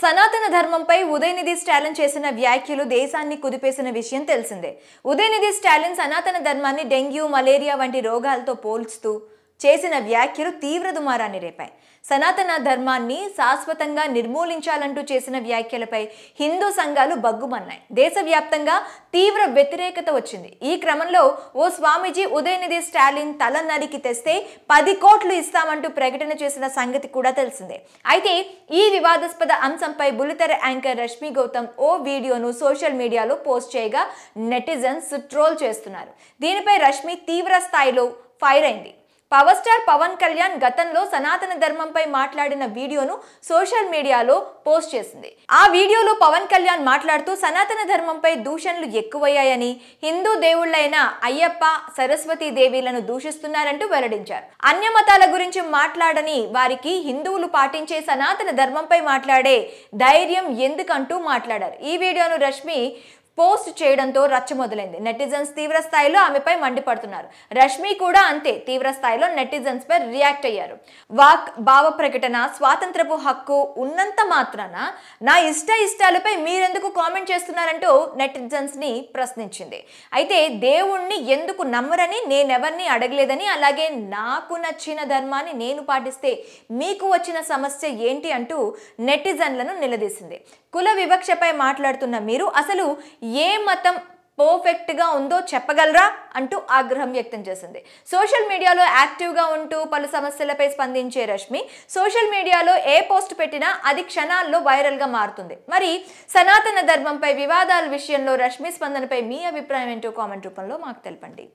సనాతన ధర్మంపై ఉదయనిధి స్టాలిన్ చేసిన వ్యాఖ్యలు దేశాన్ని కుదిపేసిన విషయం తెలిసిందే. ఉదయనిధి స్టాలిన్ సనాతన ధర్మాన్ని డెంగ్యూ మలేరియా వంటి రోగాలతో పోల్చుతూ చేసిన వ్యాఖ్యలు తీవ్ర దుమారాన్ని రేపాయి. సనాతన ధర్మాన్ని శాశ్వతంగా నిర్మూలించాలంటూ చేసిన వ్యాఖ్యలపై హిందూ సంఘాలు బగ్గుమన్నాయి. దేశవ్యాప్తంగా తీవ్ర వ్యతిరేకత వచ్చింది. ఈ క్రమంలో ఓ స్వామీజీ ఉదయనిధి స్టాలిన్ తల నరికి తెస్తే పది కోట్లు ఇస్తామంటూ ప్రకటన చేసిన సంగతి కూడా తెలిసిందే. అయితే ఈ వివాదాస్పద అంశంపై బుల్లితెర యాంకర్ రష్మి గౌతమ్ ఓ వీడియోను సోషల్ మీడియాలో పోస్ట్ చేయగా నెటిజన్స్ ట్రోల్ చేస్తున్నారు. దీనిపై రష్మి తీవ్ర స్థాయిలో ఫైర్ అయింది. పవర్ స్టార్ పవన్ కళ్యాణ్ గతంలో సనాతన ధర్మంపై మాట్లాడిన వీడియోను సోషల్ మీడియాలో పోస్ట్ చేసింది. ఆ వీడియోలో పవన్ కళ్యాణ్ మాట్లాడుతూ సనాతన ధర్మంపై దూషణలు ఎక్కువయ్యాయని హిందూ దేవుళ్ళైన అయ్యప్ప సరస్వతీ దేవీలను దూషిస్తున్నారంటూ వెల్లడించారు. అన్య మతాల గురించి మాట్లాడని వారికి హిందువులు పాటించే సనాతన ధర్మంపై మాట్లాడే ధైర్యం ఎందుకంటూ మాట్లాడారు. ఈ వీడియోను రష్మి పోస్ట్ చేయడంతో రచ్చ మొదలైంది. నెటిజన్స్ తీవ్ర స్థాయిలో ఆమెపై మండిపడుతున్నారు. రష్మి కూడా అంతే తీవ్ర స్థాయిలో నెటిజన్స్ పై రియాక్ట్ అయ్యారు. వాక్ భావ ప్రకటన స్వాతంత్రపు హక్కు ఉన్నంత మాత్రాన నా ఇష్ట ఇష్టాలపై మీరెందుకు కామెంట్ చేస్తున్నారంటూ నెటిజన్స్ని ప్రశ్నించింది. అయితే దేవుణ్ణి ఎందుకు నమ్మరని నేనెవరిని అడగలేదని అలాగే నాకు నచ్చిన ధర్మాన్ని నేను పాటిస్తే మీకు వచ్చిన సమస్య ఏంటి అంటూ నెటిజన్లను నిలదీసింది. కుల వివక్షపై మాట్లాడుతున్న మీరు అసలు ఏ మతం పర్ఫెక్ట్గా ఉందో చెప్పగలరా అంటూ ఆగ్రహం వ్యక్తం చేసింది. సోషల్ మీడియాలో యాక్టివ్గా ఉంటూ పలు సమస్యలపై స్పందించే రష్మి సోషల్ మీడియాలో ఏ పోస్ట్ పెట్టినా అది క్షణాల్లో వైరల్గా మారుతుంది. మరి సనాతన ధర్మంపై వివాదాల విషయంలో రష్మి స్పందనపై మీ అభిప్రాయం ఏంటో కామెంట్ రూపంలో మాకు తెలపండి.